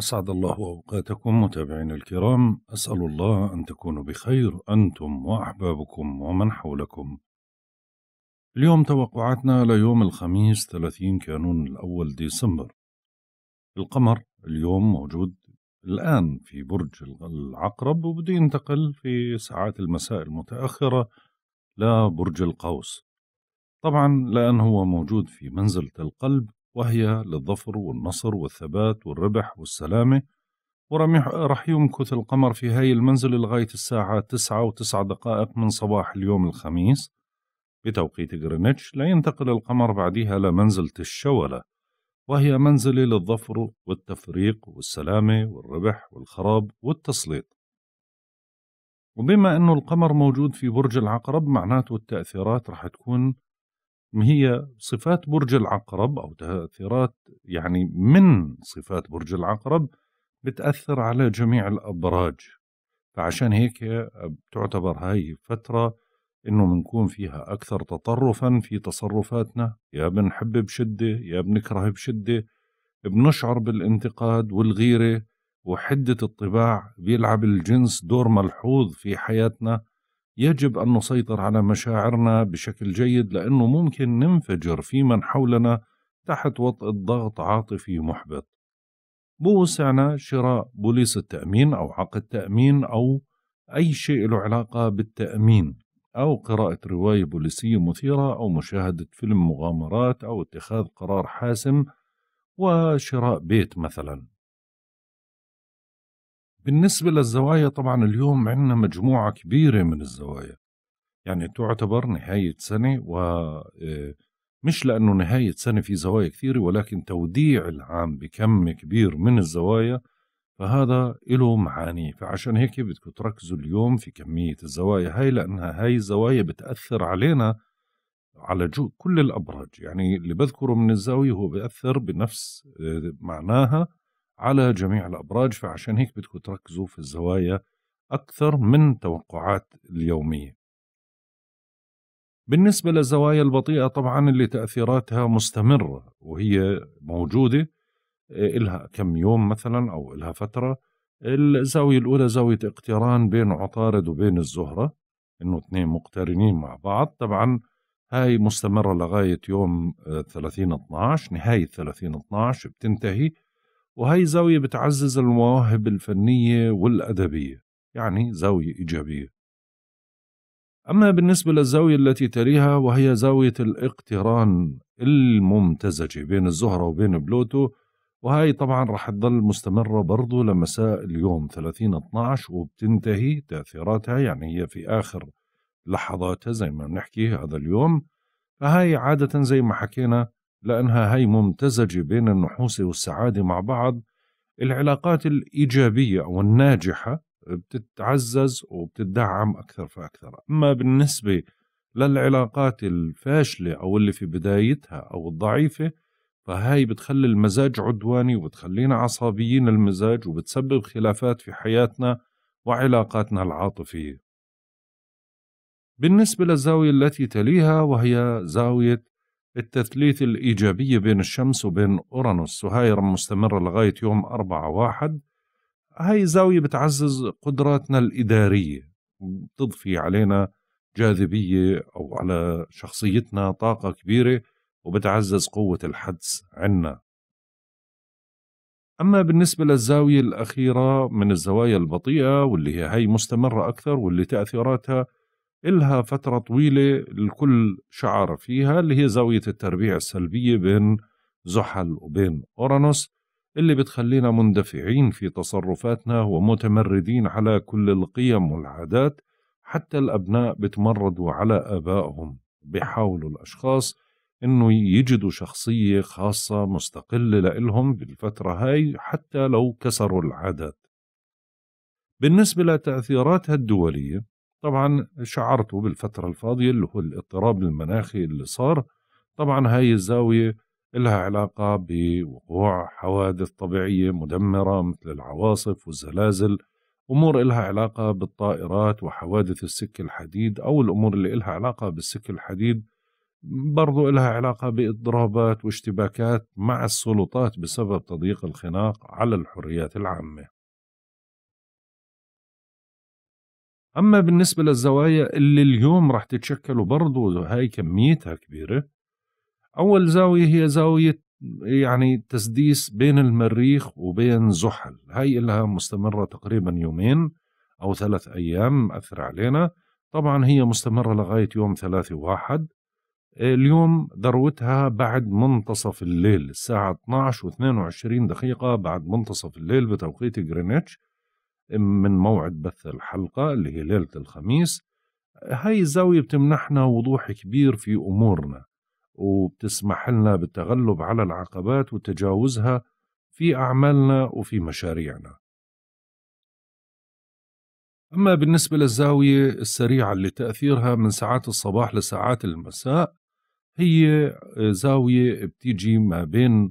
أسعد الله أوقاتكم متابعينا الكرام. أسأل الله أن تكونوا بخير. أنتم وأحبابكم ومن حولكم. اليوم توقعاتنا ليوم الخميس 30 كانون الأول ديسمبر. القمر اليوم موجود الآن في برج العقرب وبده ينتقل في ساعات المساء المتأخرة لبرج القوس. طبعا لأن هو موجود في منزلة القلب وهي للظفر والنصر والثبات والربح والسلامة. ورح يمكث القمر في هاي المنزل لغاية الساعة تسعة وتسعة دقائق من صباح اليوم الخميس. بتوقيت غرينتش لينتقل القمر بعدها لمنزلة الشولة. وهي منزلة للظفر والتفريق والسلامة والربح والخراب والتسليط. وبما أنه القمر موجود في برج العقرب معناته التأثيرات رح تكون هي صفات برج العقرب أو تأثيرات يعني من صفات برج العقرب بتأثر على جميع الأبراج. فعشان هيك بتعتبر هاي فترة إنه بنكون فيها أكثر تطرفا في تصرفاتنا. يا بنحب بشدة يا بنكره بشدة. بنشعر بالانتقاد والغيرة. وحدة الطباع بيلعب الجنس دور ملحوظ في حياتنا. يجب أن نسيطر على مشاعرنا بشكل جيد لأنه ممكن ننفجر في من حولنا تحت وطأة ضغط عاطفي محبط. بوسعنا شراء بوليس التأمين أو عقد تأمين أو أي شيء له علاقة بالتأمين أو قراءة رواية بوليسية مثيرة أو مشاهدة فيلم مغامرات أو اتخاذ قرار حاسم وشراء بيت مثلا. بالنسبة للزوايا طبعا اليوم عندنا مجموعة كبيرة من الزوايا. يعني تعتبر نهاية سنة و آه، لأنه نهاية سنة في زوايا كثيرة ولكن توديع العام بكم كبير من الزوايا فهذا له معاني. فعشان هيك بدكم تركزوا اليوم في كمية الزوايا. هاي لأنها هاي الزوايا بتأثر علينا على جو كل الأبراج. يعني اللي بذكره من الزاوية هو بيأثر بنفس آه، معناها على جميع الأبراج فعشان هيك بدكم تركزوا في الزوايا أكثر من توقعات اليومية. بالنسبة للزوايا البطيئة طبعا اللي تأثيراتها مستمرة وهي موجودة آه، إلها كم يوم مثلا أو إلها فترة. الزاوية الأولى زاوية اقتران بين عطارد وبين الزهرة إنه اثنين مقترنين مع بعض. طبعا هاي مستمرة لغاية يوم 30 آه، 12 نهاية 30 12 بتنتهي وهي زاوية بتعزز المواهب الفنية والأدبية يعني زاوية إيجابية. أما بالنسبة للزاوية التي تليها وهي زاوية الاقتران الممتزجة بين الزهرة وبين بلوتو وهي طبعا رح تضل مستمرة برضو لمساء اليوم 30 12 وبتنتهي تأثيراتها يعني هي في آخر لحظاتها زي ما بنحكي هذا اليوم. فهي عادة زي ما حكينا لأنها هي ممتزجة بين النحوس والسعادة مع بعض. العلاقات الإيجابية أو الناجحة بتتعزز وبتدعم أكثر فأكثر. أما بالنسبة للعلاقات الفاشلة أو اللي في بدايتها أو الضعيفة فهاي بتخلي المزاج عدواني وبتخلينا عصبيين المزاج وبتسبب خلافات في حياتنا وعلاقاتنا العاطفية. بالنسبة للزاوية التي تليها وهي زاوية التثليث الإيجابية بين الشمس وبين أورانوس وهاي مستمرة لغاية يوم أربعة واحد. هاي زاوية بتعزز قدراتنا الإدارية بتضفي علينا جاذبية أو على شخصيتنا طاقة كبيرة وبتعزز قوة الحدس عنا. أما بالنسبة للزاوية الأخيرة من الزوايا البطيئة واللي هي هي مستمرة أكثر واللي تأثيراتها إلها فترة طويلة الكل شعر فيها اللي هي زاوية التربيع السلبية بين زحل وبين أورانوس اللي بتخلينا مندفعين في تصرفاتنا ومتمردين على كل القيم والعادات حتى الأبناء بتمردوا على آبائهم بيحاولوا الأشخاص إنه يجدوا شخصية خاصة مستقلة لإلهم بالفترة هاي حتى لو كسروا العادات. بالنسبة لتأثيراتها الدولية طبعا شعرته بالفترة الفاضية اللي هو الاضطراب المناخي اللي صار طبعا هاي الزاوية لها علاقة بوقوع حوادث طبيعية مدمرة مثل العواصف والزلازل أمور إلها علاقة بالطائرات وحوادث السك الحديد أو الأمور اللي إلها علاقة بالسك الحديد برضو لها علاقة بإضطرابات واشتباكات مع السلطات بسبب تضييق الخناق على الحريات العامة. أما بالنسبة للزوايا اللي اليوم راح تتشكل وبرضو هاي كميتها كبيرة أول زاوية هي زاوية يعني تسديس بين المريخ وبين زحل. هاي لها مستمرة تقريبا يومين أو ثلاث أيام مأثرة علينا. طبعا هي مستمرة لغاية يوم ثلاثة واحد. اليوم ذروتها بعد منتصف الليل الساعة 12 و22 دقيقة بعد منتصف الليل بتوقيت جرينتش من موعد بث الحلقة اللي هي ليلة الخميس. هاي الزاوية بتمنحنا وضوح كبير في أمورنا وبتسمح لنا بالتغلب على العقبات وتجاوزها في أعمالنا وفي مشاريعنا. أما بالنسبة للزاوية السريعة اللي تأثيرها من ساعات الصباح لساعات المساء هي زاوية بتيجي ما بين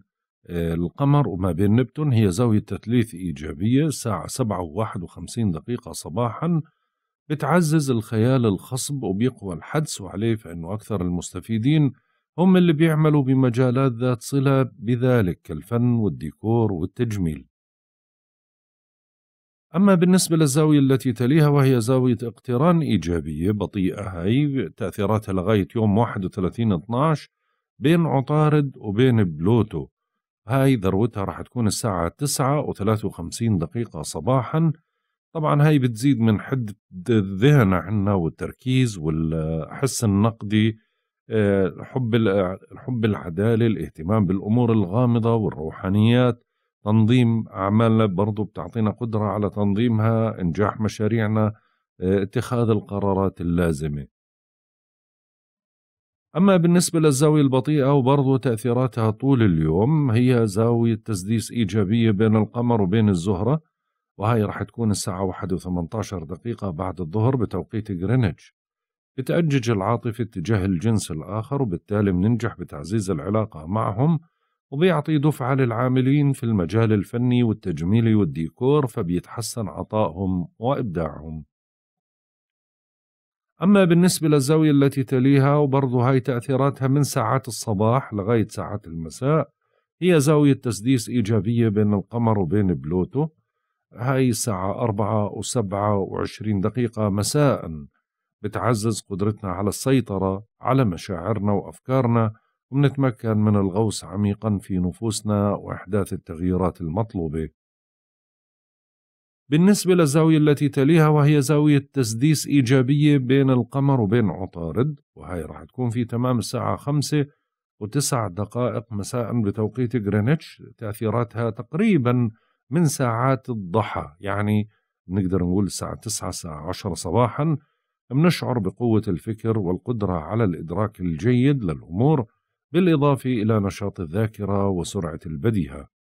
القمر وما بين نبتون هي زاوية تثليث إيجابية الساعة سبعة وواحد وخمسين دقيقة صباحا بتعزز الخيال الخصب وبيقوى الحدس وعليه فإنه أكثر المستفيدين هم اللي بيعملوا بمجالات ذات صلة بذلك كالفن والديكور والتجميل. أما بالنسبة للزاوية التي تليها وهي زاوية اقتران إيجابية بطيئة هاي تأثيراتها لغاية يوم 31 12 بين عطارد وبين بلوتو. هاي ذروتها راح تكون الساعة 9 و53 دقيقة صباحا. طبعا هاي بتزيد من حد الذهن عنا والتركيز والحس النقدي آه، حب حب العدالة الاهتمام بالأمور الغامضة والروحانيات. تنظيم أعمالنا برضو بتعطينا قدرة على تنظيمها إنجاح مشاريعنا آه، اتخاذ القرارات اللازمة. أما بالنسبة للزاوية البطيئة وبرضو تأثيراتها طول اليوم هي زاوية تسديس إيجابية بين القمر وبين الزهرة وهي راح تكون الساعة 1 و18 دقيقة بعد الظهر بتوقيت غرينتش. بتأجج العاطفة تجاه الجنس الآخر وبالتالي بننجح بتعزيز العلاقة معهم وبيعطي دفعة للعاملين في المجال الفني والتجميلي والديكور فبيتحسن عطائهم وإبداعهم. أما بالنسبة للزاوية التي تليها وبرضه هاي تأثيراتها من ساعات الصباح لغاية ساعات المساء هي زاوية تسديس إيجابية بين القمر وبين بلوتو. هاي الساعة أربعة وسبعة وعشرين دقيقة مساء بتعزز قدرتنا على السيطرة على مشاعرنا وأفكارنا ونتمكن من الغوص عميقا في نفوسنا وإحداث التغييرات المطلوبة. بالنسبة للزاوية التي تليها وهي زاوية تسديس إيجابية بين القمر وبين عطارد وهي راح تكون في تمام الساعة خمسة وتسع دقائق مساء بتوقيت غرينتش. تأثيراتها تقريبا من ساعات الضحى يعني نقدر نقول الساعة تسعة الساعة عشرة صباحا. بنشعر بقوة الفكر والقدرة على الإدراك الجيد للأمور بالإضافة إلى نشاط الذاكرة وسرعة البديهة.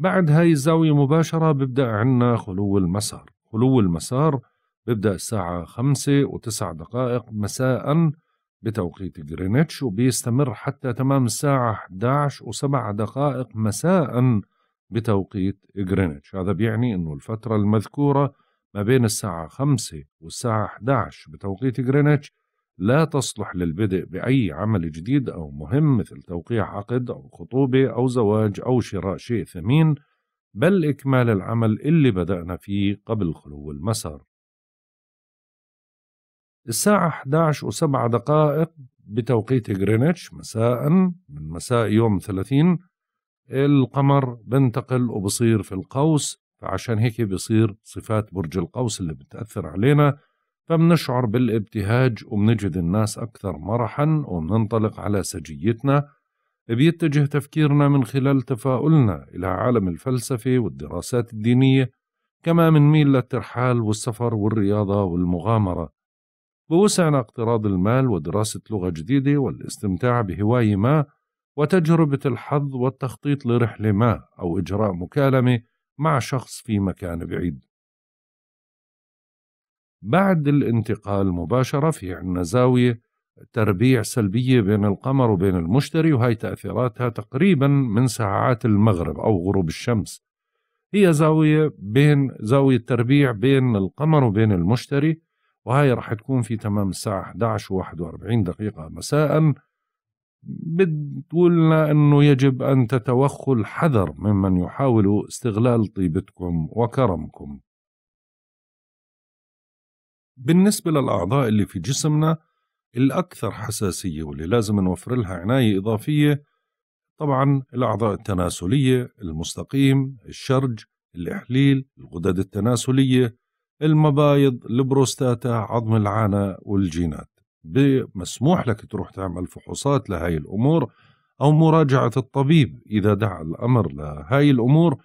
بعد هاي الزاوية مباشرة ببدأ عنا خلو المسار. خلو المسار ببدأ الساعة خمسة وتسع دقائق مساء بتوقيت جرينتش وبيستمر حتى تمام الساعة 11 وسبع دقائق مساء بتوقيت جرينتش هذا بيعني أنه الفترة المذكورة ما بين الساعة 5 والساعة 11 بتوقيت جرينتش لا تصلح للبدء بأي عمل جديد أو مهم مثل توقيع عقد أو خطوبة أو زواج أو شراء شيء ثمين بل إكمال العمل اللي بدأنا فيه قبل خلو المسار. الساعة 11 و7 دقائق بتوقيت غرينتش مساء من مساء يوم 30 القمر بنتقل وبصير في القوس فعشان هيك بيصير صفات برج القوس اللي بتأثر علينا. فبنشعر بالابتهاج وبنجد الناس أكثر مرحا وبننطلق على سجيتنا بيتجه تفكيرنا من خلال تفاؤلنا إلى عالم الفلسفة والدراسات الدينية كما منميل للترحال والسفر والرياضة والمغامرة. بوسعنا اقتراض المال ودراسة لغة جديدة والاستمتاع بهواية ما وتجربة الحظ والتخطيط لرحلة ما أو إجراء مكالمة مع شخص في مكان بعيد. بعد الانتقال مباشرة في عنا زاوية تربيع سلبية بين القمر وبين المشتري وهي تأثيراتها تقريبا من ساعات المغرب أو غروب الشمس. هي زاوية بين زاوية تربيع بين القمر وبين المشتري وهي راح تكون في تمام الساعة 11 و41 دقيقة مساء. بتقولنا أنه يجب أن تتوخوا الحذر ممن يحاول استغلال طيبتكم وكرمكم. بالنسبة للأعضاء اللي في جسمنا الأكثر حساسية واللي لازم نوفر لها عناية إضافية طبعا الأعضاء التناسلية المستقيم الشرج الإحليل الغدد التناسلية المبايض البروستاتا عظم العانة والجينات. مسموح لك تروح تعمل فحوصات لهاي الأمور أو مراجعة الطبيب إذا دعا الأمر لهاي الأمور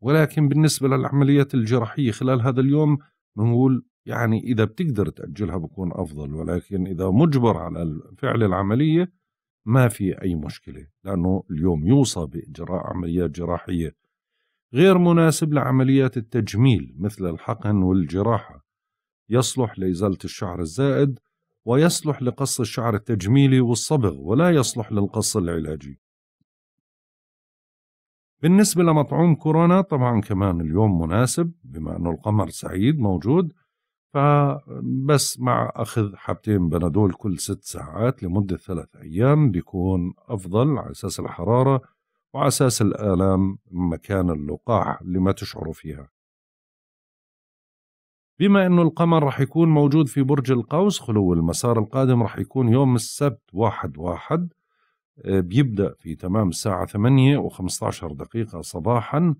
ولكن بالنسبة للعمليات الجراحية خلال هذا اليوم نقول يعني إذا بتقدر تأجلها بكون أفضل ولكن إذا مجبر على فعل العملية ما في أي مشكلة لأنه اليوم يوصى بإجراء عمليات جراحية غير مناسب لعمليات التجميل مثل الحقن والجراحة. يصلح لإزالة الشعر الزائد ويصلح لقص الشعر التجميلي والصبغ ولا يصلح للقص العلاجي. بالنسبة لمطعوم كورونا طبعا كمان اليوم مناسب بما أنه القمر سعيد موجود فبس مع أخذ حبتين بنادول كل ست ساعات لمدة ثلاث أيام بيكون أفضل على أساس الحرارة وعلى أساس الآلام مكان اللقاح اللي ما تشعروا فيها. بما أنه القمر رح يكون موجود في برج القوس خلو المسار القادم رح يكون يوم السبت واحد واحد آه، بيبدأ في تمام الساعة 8 و15 دقيقة صباحا.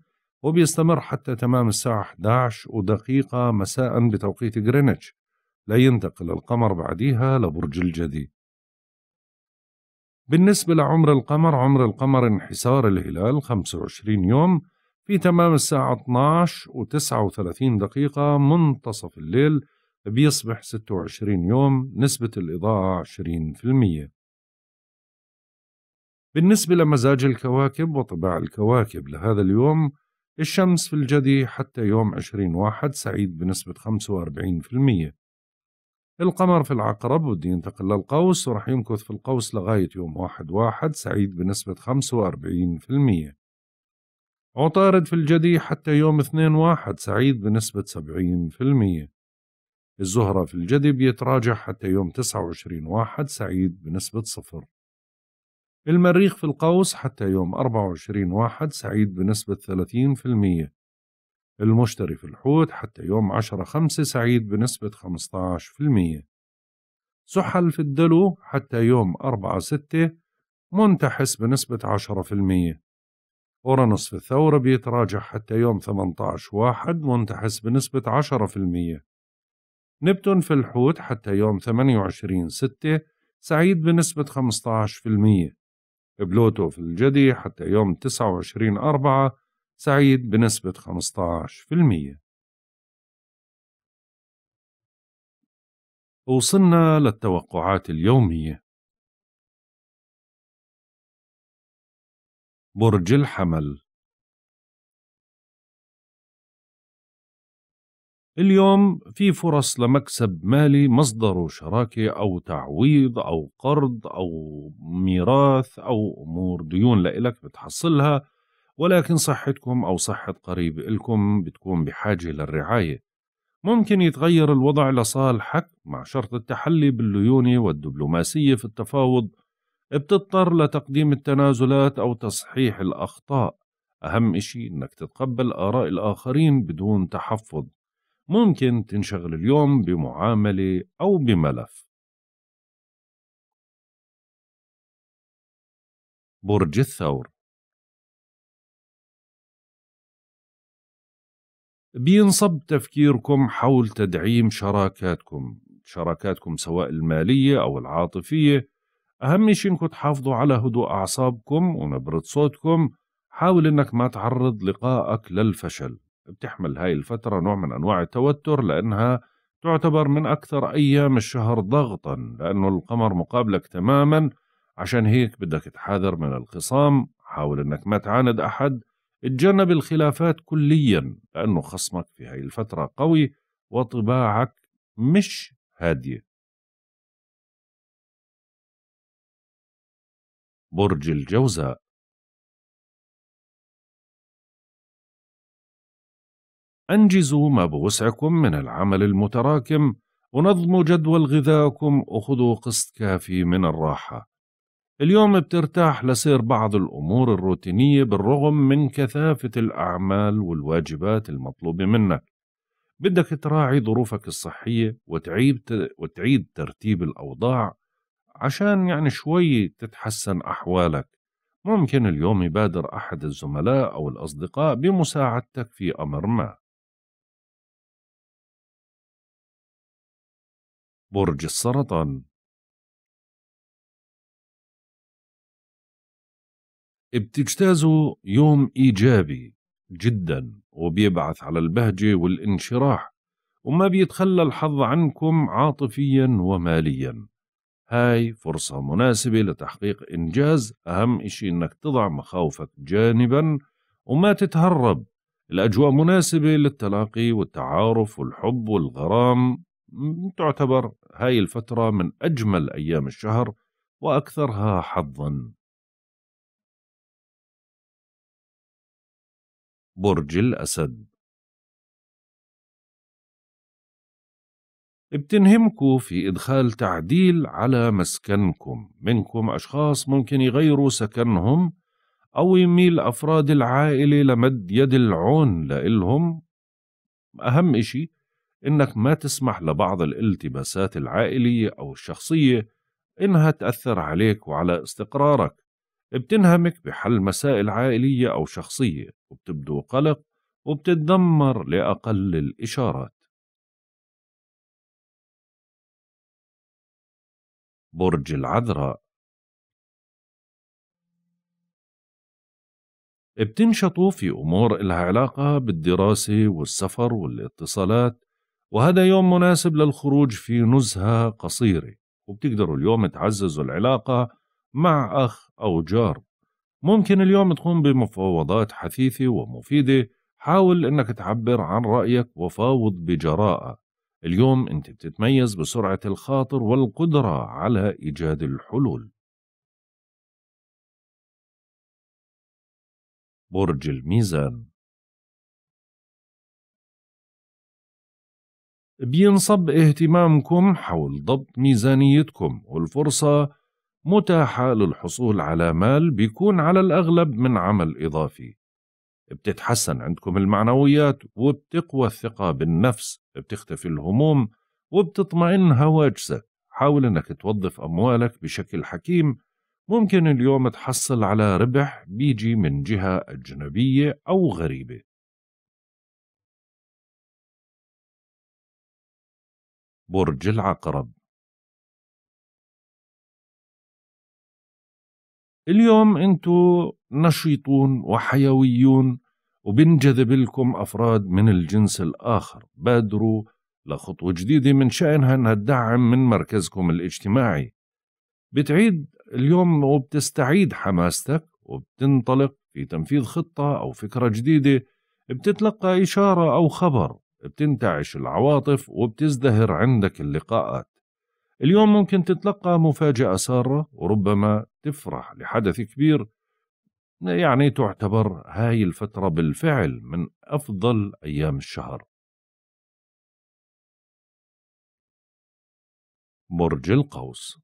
وبيستمر حتى تمام الساعة 11 ودقيقة مساء بتوقيت غرينتش. لا ينتقل القمر بعديها لبرج الجدي بالنسبة لعمر القمر عمر القمر انحسار الهلال 25 يوم في تمام الساعة 12 و39 دقيقة منتصف الليل بيصبح 26 يوم نسبة الإضاءة 20% بالنسبة لمزاج الكواكب وطباع الكواكب لهذا اليوم الشمس في الجدي حتى يوم 20 واحد سعيد بنسبة 45% القمر في العقرب بده ينتقل للقوس ورح يمكث في القوس لغاية يوم واحد واحد سعيد بنسبة 45% عطارد في الجدي حتى يوم اثنين واحد سعيد بنسبة سبعين في المية. الزهرة في الجدي بيتراجع حتى يوم تسعة وعشرين واحد سعيد بنسبة صفر. المريخ في القوس حتى يوم أربعة وعشرين واحد سعيد بنسبة ثلاثين في المية. المشتري في الحوت حتى يوم عشرة خمسة سعيد بنسبة خمستاش في المية. سحل في الدلو حتى يوم أربعة ستة منتحس بنسبة عشرة في المية. أورانوس في الثورة بيتراجع حتى يوم 18 واحد منتحس بنسبة 10% نبتون في الحوت حتى يوم 28 ستة سعيد بنسبة 15% بلوتو في الجدي حتى يوم 29 أربعة سعيد بنسبة 15% وصلنا للتوقعات اليومية. برج الحمل. اليوم في فرص لمكسب مالي مصدره شراكة أو تعويض أو قرض أو ميراث أو أمور ديون لإلك بتحصلها ولكن صحتكم أو صحة قريب إلكم بتكون بحاجة للرعاية. ممكن يتغير الوضع لصالحك مع شرط التحلي بالليونة والدبلوماسية في التفاوض. بتضطر لتقديم التنازلات أو تصحيح الأخطاء. أهم إشي إنك تتقبل آراء الآخرين بدون تحفظ. ممكن تنشغل اليوم بمعاملة أو بملف. برج الثور. بينصب تفكيركم حول تدعيم شراكاتكم شراكاتكم سواء المالية أو العاطفية. أهم شيء إنكم تحافظوا على هدوء أعصابكم ونبرة صوتكم. حاول إنك ما تعرض لقائك للفشل. بتحمل هاي الفترة نوع من أنواع التوتر لأنها تعتبر من أكثر أيام الشهر ضغطا لأنه القمر مقابلك تماما. عشان هيك بدك تحاذر من الخصام حاول إنك ما تعاند أحد. اتجنب الخلافات كليا لأنه خصمك في هاي الفترة قوي وطباعك مش هادية. برج الجوزاء أنجزوا ما بوسعكم من العمل المتراكم ونظموا جدول غذائكم وخذوا قسط كافي من الراحة. اليوم بترتاح لسير بعض الأمور الروتينية بالرغم من كثافة الأعمال والواجبات المطلوبة منك. بدك تراعي ظروفك الصحية وتعيد, وتعيد ترتيب الأوضاع عشان يعني شوي تتحسن أحوالك. ممكن اليوم يبادر أحد الزملاء أو الأصدقاء بمساعدتك في أمر ما. برج السرطان. بتجتازوا يوم إيجابي جدا وبيبعث على البهجة والانشراح وما بيتخلى الحظ عنكم عاطفيا وماليا. هاي فرصة مناسبة لتحقيق إنجاز أهم إشي إنك تضع مخاوفك جانبا وما تتهرب. الأجواء مناسبة للتلاقي والتعارف والحب والغرام. تعتبر هاي الفترة من أجمل أيام الشهر وأكثرها حظا. برج الأسد. بتنهمكوا في إدخال تعديل على مسكنكم. منكم أشخاص ممكن يغيروا سكنهم أو يميل أفراد العائلة لمد يد العون لإلهم أهم إشي إنك ما تسمح لبعض الالتباسات العائلية أو الشخصية إنها تأثر عليك وعلى استقرارك. بتنهمك بحل مسائل عائلية أو شخصية وبتبدو قلق وبتتدمر لأقل الإشارات. برج العذراء بتنشطوا في أمور إلها علاقة بالدراسة والسفر والاتصالات وهذا يوم مناسب للخروج في نزهة قصيرة وبتقدروا اليوم تعززوا العلاقة مع أخ أو جار. ممكن اليوم تقوم بمفاوضات حثيثة ومفيدة حاول أنك تعبر عن رأيك وفاوض بجراءة. اليوم أنت بتتميز بسرعة الخاطر والقدرة على إيجاد الحلول. برج الميزان بينصب اهتمامكم حول ضبط ميزانيتكم والفرصة متاحة للحصول على مال بيكون على الأغلب من عمل إضافي. بتتحسن عندكم المعنويات وبتقوى الثقة بالنفس بتختفي الهموم وبتطمئن هواجسك. حاول إنك توظف أموالك بشكل حكيم. ممكن اليوم تحصل على ربح بيجي من جهة أجنبية أو غريبة. برج العقرب. اليوم انتو نشيطون وحيويون وبنجذب لكم أفراد من الجنس الآخر. بادروا لخطوة جديدة من شأنها أنها تدعم من مركزكم الاجتماعي. بتعيد اليوم وبتستعيد حماستك وبتنطلق في تنفيذ خطة أو فكرة جديدة بتتلقى إشارة أو خبر. بتنتعش العواطف وبتزدهر عندك اللقاءات. اليوم ممكن تتلقى مفاجأة سارة وربما تفرح لحدث كبير يعني تعتبر هاي الفترة بالفعل من أفضل أيام الشهر. برج القوس.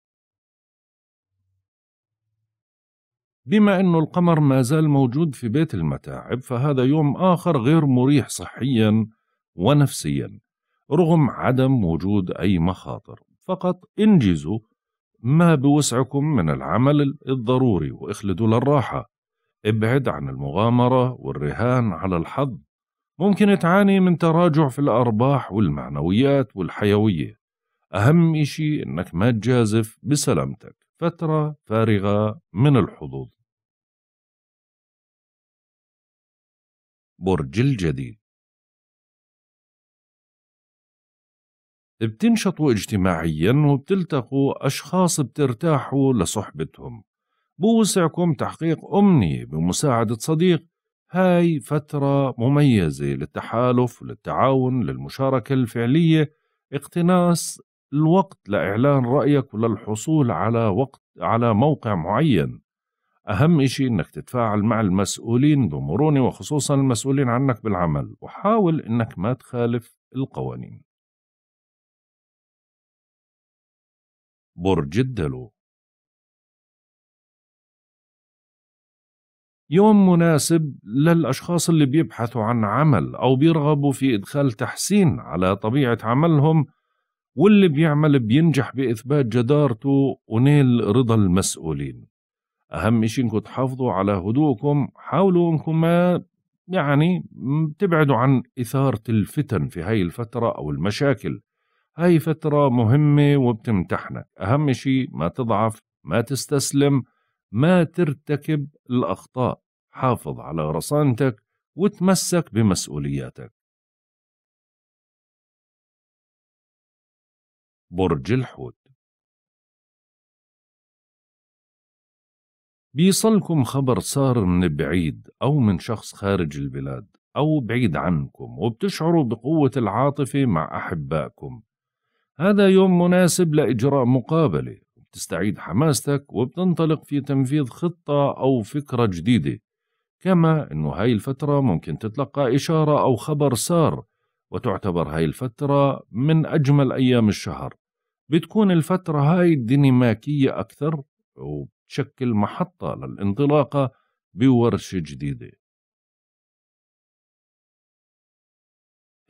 بما أن القمر ما زال موجود في بيت المتاعب فهذا يوم آخر غير مريح صحيا ونفسيا رغم عدم وجود أي مخاطر. فقط انجزوا ما بوسعكم من العمل الضروري وإخلدوا للراحة. ابعد عن المغامرة والرهان على الحظ. ممكن تعاني من تراجع في الأرباح والمعنويات والحيوية. أهم إشي إنك ما تجازف بسلامتك. فترة فارغة من الحظوظ. برج الجدي بتنشطوا اجتماعيا وبتلتقوا أشخاص بترتاحوا لصحبتهم. بوسعكم تحقيق أمنية بمساعدة صديق. هاي فترة مميزة للتحالف للتعاون للمشاركة الفعلية. اقتناص الوقت لإعلان رأيك وللحصول على وقت على موقع معين. أهم إشي إنك تتفاعل مع المسؤولين بمرونة وخصوصا المسؤولين عنك بالعمل. وحاول إنك ما تخالف القوانين. برج الدلو يوم مناسب للأشخاص اللي بيبحثوا عن عمل أو بيرغبوا في إدخال تحسين على طبيعة عملهم واللي بيعمل بينجح بإثبات جدارته ونيل رضا المسؤولين. أهم شيء إنكم تحافظوا على هدوءكم حاولوا إنكم ما يعني تبعدوا عن إثارة الفتن في هاي الفترة أو المشاكل. هاي فترة مهمة وبتمتحنك. أهم شيء ما تضعف ما تستسلم ما ترتكب الأخطاء. حافظ على رصانتك وتمسك بمسؤولياتك. برج الحوت. بيصلكم خبر صار من بعيد أو من شخص خارج البلاد أو بعيد عنكم وبتشعروا بقوة العاطفة مع أحبائكم. هذا يوم مناسب لإجراء مقابلة. بتستعيد حماستك وبتنطلق في تنفيذ خطة أو فكرة جديدة. كما أنه هاي الفترة ممكن تتلقى إشارة أو خبر سار وتعتبر هاي الفترة من أجمل أيام الشهر. بتكون الفترة هاي ديناميكية أكثر وبتشكل محطة للانطلاقة بورشة جديدة.